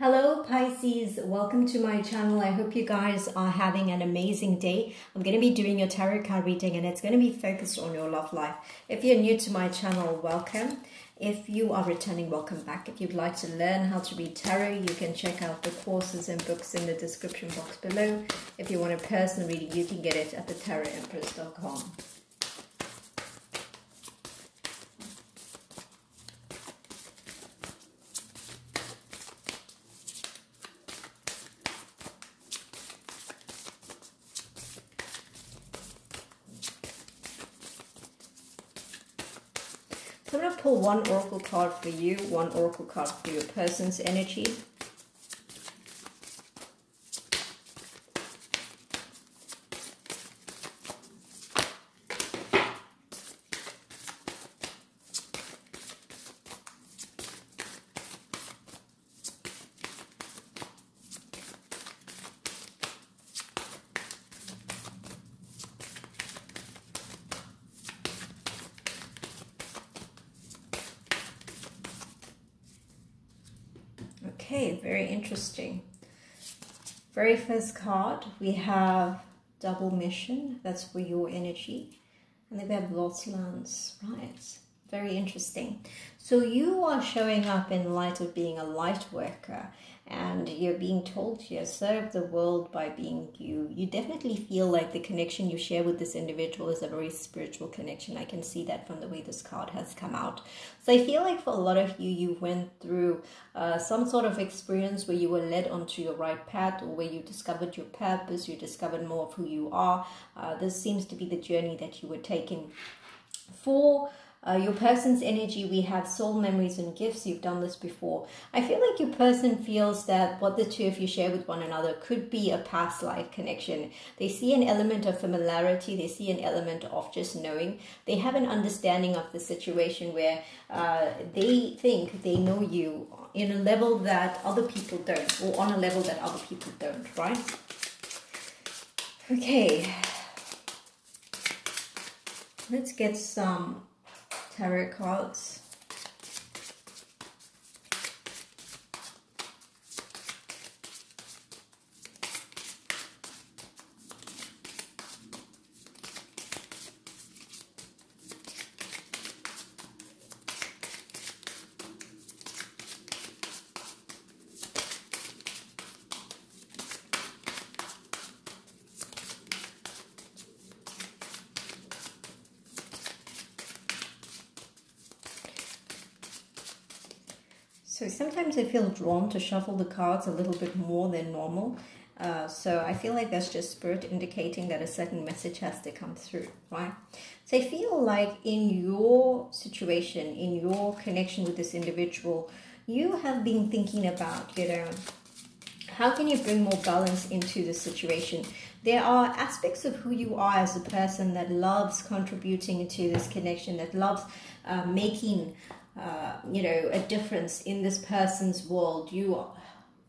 Hello Pisces, welcome to my channel. I hope you guys are having an amazing day. I'm going to be doing your tarot card reading and it's going to be focused on your love life. If you're new to my channel, welcome. If you are returning, welcome back. If you'd like to learn how to read tarot, you can check out the courses and books in the description box below. If you want a personal reading, you can get it at thetarotempress.com. pull one oracle card for you, one oracle card for your person's energy. Okay, very interesting. Very first card, we have double mission. That's for your energy. And then we have lost lands. Right. Very interesting. So you are showing up in light of being a light worker and you're being told to serve the world by being you. You definitely feel like the connection you share with this individual is a very spiritual connection. I can see that from the way this card has come out. So I feel like for a lot of you, you went through uh, some sort of experience where you were led onto your right path or where you discovered your purpose, you discovered more of who you are. Uh, this seems to be the journey that you were taking. For uh, your person's energy, we have soul memories and gifts. You've done this before. I feel like your person feels that what the two of you share with one another could be a past life connection. They see an element of familiarity, they see an element of just knowing. They have an understanding of the situation where uh, they think they know you in a level that other people don't, or on a level that other people don't, right? Okay. Let's get some tarot cards. So sometimes I feel drawn to shuffle the cards a little bit more than normal. Uh, so I feel like that's just spirit indicating that a certain message has to come through, right? So I feel like in your situation, in your connection with this individual, you have been thinking about, you know, how can you bring more balance into the situation? There are aspects of who you are as a person that loves contributing to this connection, that loves uh, making uh, you know, a difference in this person's world. You, are,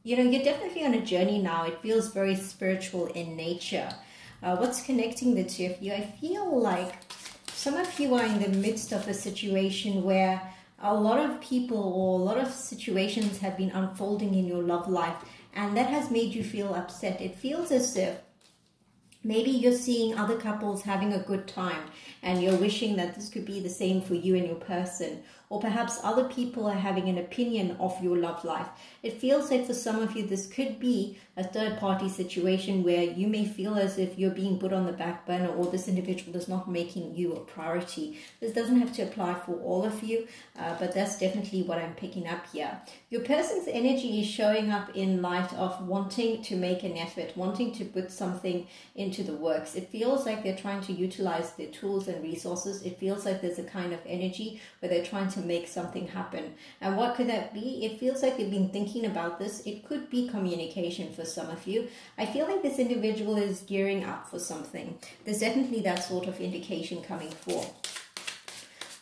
you know, you're definitely on a journey now. It feels very spiritual in nature. Uh, what's connecting the two of you? I feel like some of you are in the midst of a situation where a lot of people or a lot of situations have been unfolding in your love life and that has made you feel upset. It feels as if Maybe you're seeing other couples having a good time and you're wishing that this could be the same for you and your person. Or perhaps other people are having an opinion of your love life. It feels like for some of you, this could be a third party situation where you may feel as if you're being put on the back burner or this individual is not making you a priority. This doesn't have to apply for all of you, uh, but that's definitely what I'm picking up here. Your person's energy is showing up in light of wanting to make an effort, wanting to put something into the works. It feels like they're trying to utilize their tools and resources. It feels like there's a kind of energy where they're trying to make something happen. And what could that be? It feels like they've been thinking about this. It could be communication for some of you. I feel like this individual is gearing up for something. There's definitely that sort of indication coming forth.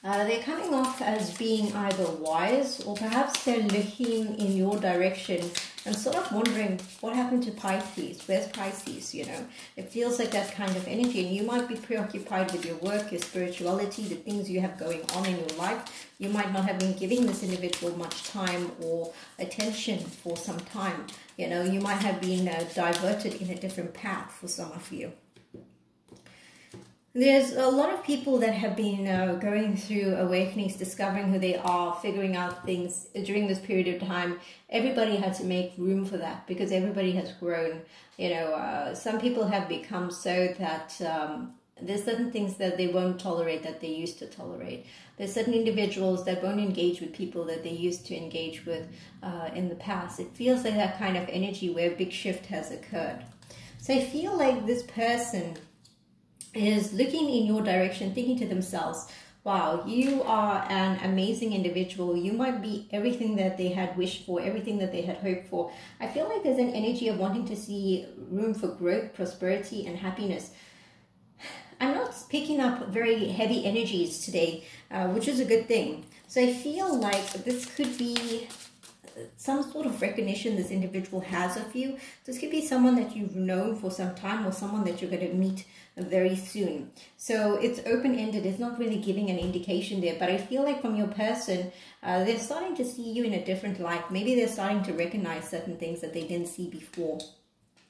Uh, they're coming off as being either wise or perhaps they're looking in your direction and sort of wondering what happened to Pisces? Where's Pisces? You know, it feels like that kind of energy, and you might be preoccupied with your work, your spirituality, the things you have going on in your life. You might not have been giving this individual much time or attention for some time. You know, you might have been uh, diverted in a different path for some of you. There's a lot of people that have been uh, going through awakenings, discovering who they are, figuring out things during this period of time. Everybody had to make room for that because everybody has grown. You know, uh, some people have become so that um, there's certain things that they won't tolerate that they used to tolerate. There's certain individuals that won't engage with people that they used to engage with uh, in the past. It feels like that kind of energy where a big shift has occurred. So I feel like this person is looking in your direction, thinking to themselves, wow, you are an amazing individual. You might be everything that they had wished for, everything that they had hoped for. I feel like there's an energy of wanting to see room for growth, prosperity, and happiness. I'm not picking up very heavy energies today, uh, which is a good thing. So I feel like this could be some sort of recognition this individual has of you. This could be someone that you've known for some time or someone that you're going to meet very soon. So it's open-ended. It's not really giving an indication there, but I feel like from your person, uh, they're starting to see you in a different light. Maybe they're starting to recognize certain things that they didn't see before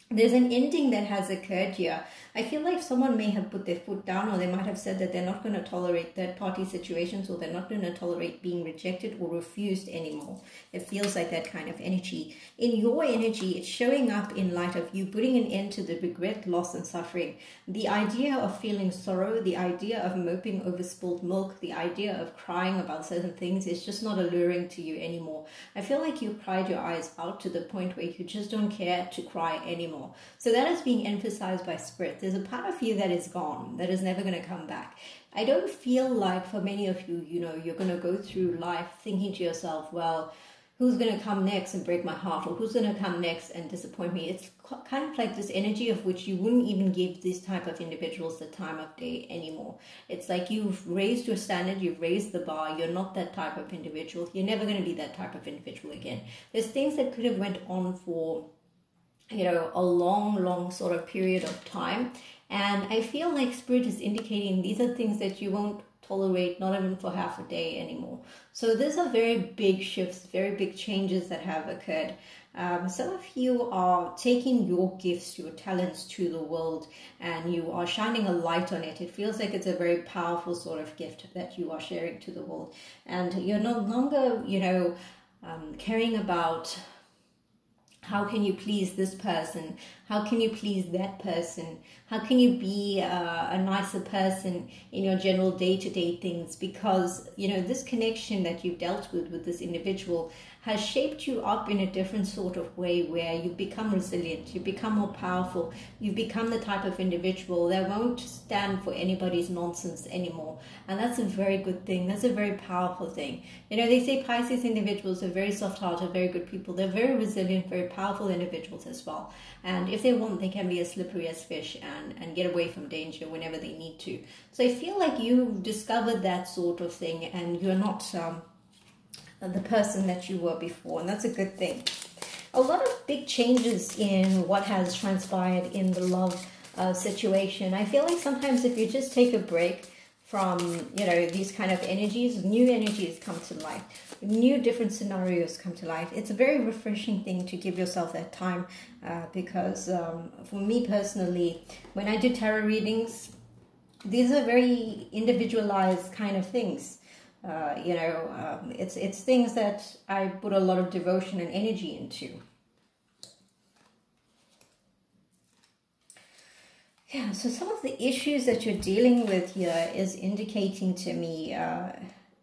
there's an ending that has occurred here. I feel like someone may have put their foot down or they might have said that they're not going to tolerate third party situations or they're not going to tolerate being rejected or refused anymore. It feels like that kind of energy. In your energy, it's showing up in light of you putting an end to the regret, loss, and suffering. The idea of feeling sorrow, the idea of moping over spilled milk, the idea of crying about certain things is just not alluring to you anymore. I feel like you cried your eyes out to the point where you just don't care to cry anymore anymore. So that is being emphasized by spirit. There's a part of you that is gone, that is never going to come back. I don't feel like for many of you, you know, you're going to go through life thinking to yourself, well, who's going to come next and break my heart or who's going to come next and disappoint me it's kind of like this energy of which you wouldn't even give these type of individuals the time of day anymore it's like you've raised your standard you've raised the bar you're not that type of individual you're never going to be that type of individual again there's things that could have went on for you know, a long, long sort of period of time. And I feel like spirit is indicating these are things that you won't tolerate, not even for half a day anymore. So these are very big shifts, very big changes that have occurred. Um, some of you are taking your gifts, your talents to the world, and you are shining a light on it. It feels like it's a very powerful sort of gift that you are sharing to the world. And you're no longer, you know, um, caring about how can you please this person how can you please that person how can you be uh, a nicer person in your general day-to-day things because you know this connection that you've dealt with with this individual has shaped you up in a different sort of way where you become resilient, you become more powerful, you become the type of individual that won't stand for anybody's nonsense anymore. And that's a very good thing. That's a very powerful thing. You know, they say Pisces individuals are very soft hearted, very good people. They're very resilient, very powerful individuals as well. And they want, they can be as slippery as fish and, and get away from danger whenever they need to. So I feel like you've discovered that sort of thing and you're not. Um, the person that you were before, and that's a good thing. A lot of big changes in what has transpired in the love uh, situation. I feel like sometimes if you just take a break from, you know, these kind of energies, new energies come to life. New different scenarios come to life. It's a very refreshing thing to give yourself that time uh, because um, for me personally, when I do tarot readings, these are very individualized kind of things. Uh, you know, um, it's it's things that I put a lot of devotion and energy into. Yeah, so some of the issues that you're dealing with here is indicating to me uh,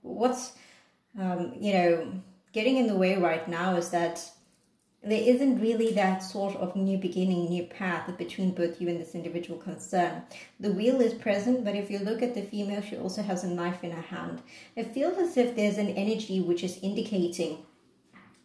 what's, um, you know, getting in the way right now is that there isn't really that sort of new beginning, new path between both you and this individual concern. The wheel is present, but if you look at the female, she also has a knife in her hand. It feels as if there's an energy which is indicating,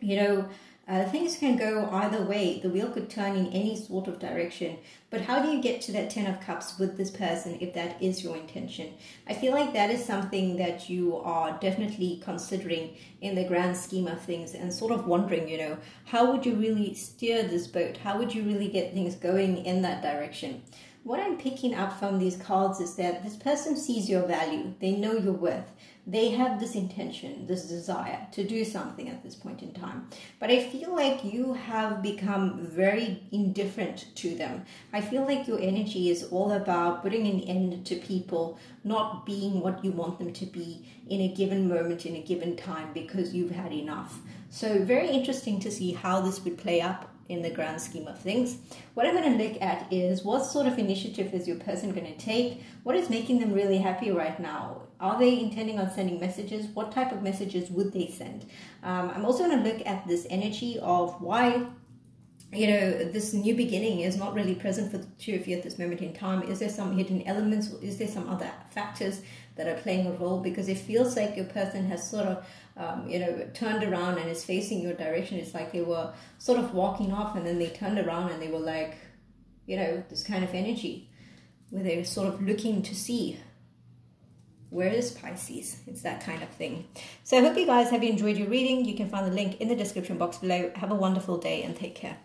you know, Uh, things can go either way. The wheel could turn in any sort of direction. But how do you get to that Ten of Cups with this person if that is your intention? I feel like that is something that you are definitely considering in the grand scheme of things and sort of wondering, you know, how would you really steer this boat? How would you really get things going in that direction? What I'm picking up from these cards is that this person sees your value. They know your worth they have this intention, this desire to do something at this point in time. But I feel like you have become very indifferent to them. I feel like your energy is all about putting an end to people not being what you want them to be in a given moment, in a given time, because you've had enough. So, very interesting to see how this would play up in the grand scheme of things. What I'm going to look at is what sort of initiative is your person going to take? What is making them really happy right now? Are they intending on sending messages? What type of messages would they send? Um, I'm also going to look at this energy of why you know, this new beginning is not really present for the two of you at this moment in time. Is there some hidden elements? Is there some other factors that are playing a role? Because it feels like your person has sort of, um, you know, turned around and is facing your direction. It's like they were sort of walking off and then they turned around and they were like, you know, this kind of energy where they're sort of looking to see where is Pisces? It's that kind of thing. So I hope you guys have enjoyed your reading. You can find the link in the description box below. Have a wonderful day and take care.